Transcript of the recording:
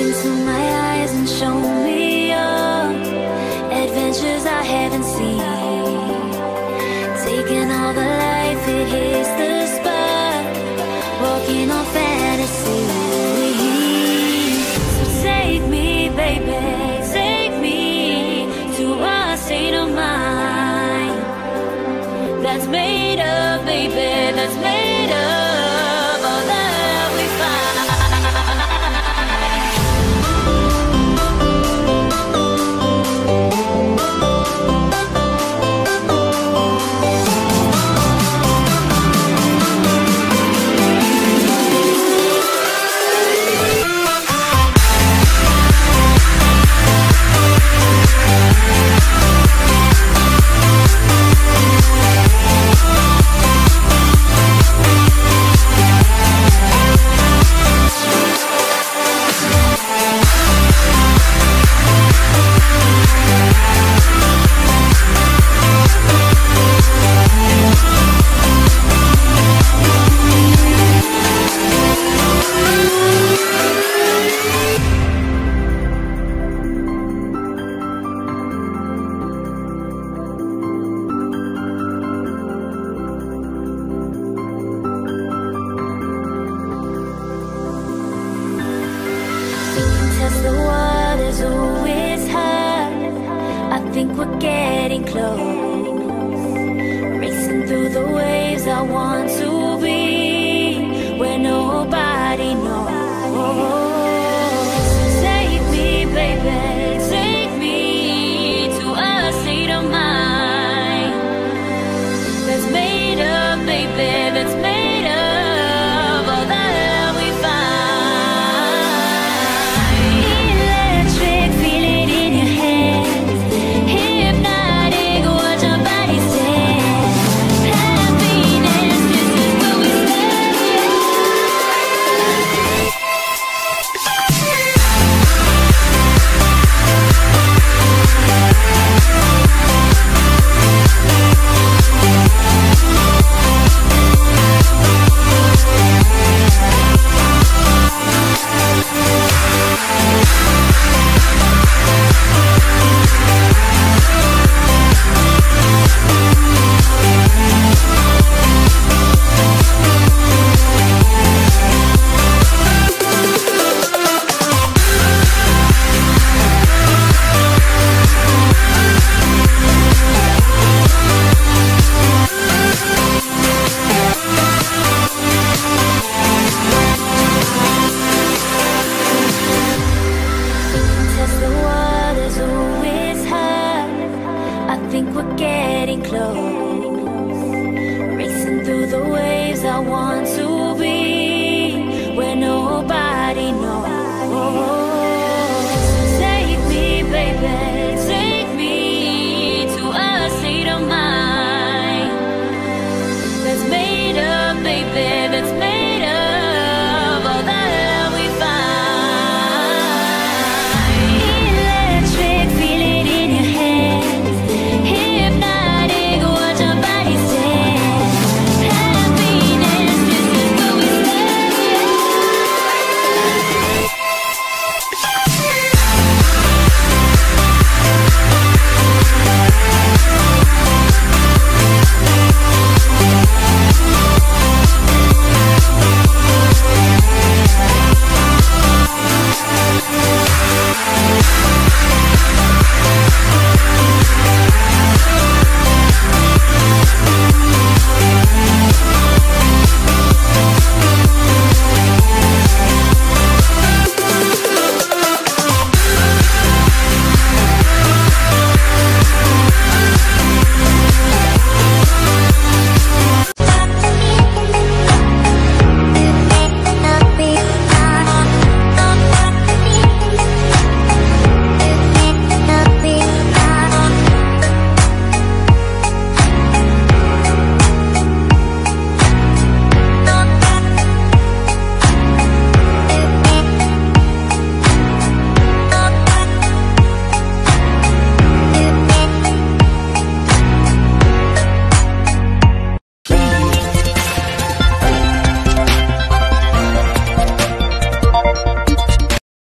into my eyes and show me your adventures I haven't seen. Taking all the life, it hits the Test the waters, it's hard. I think we're getting close. Racing through the waves, I want to getting close. Racing through the waves, I want to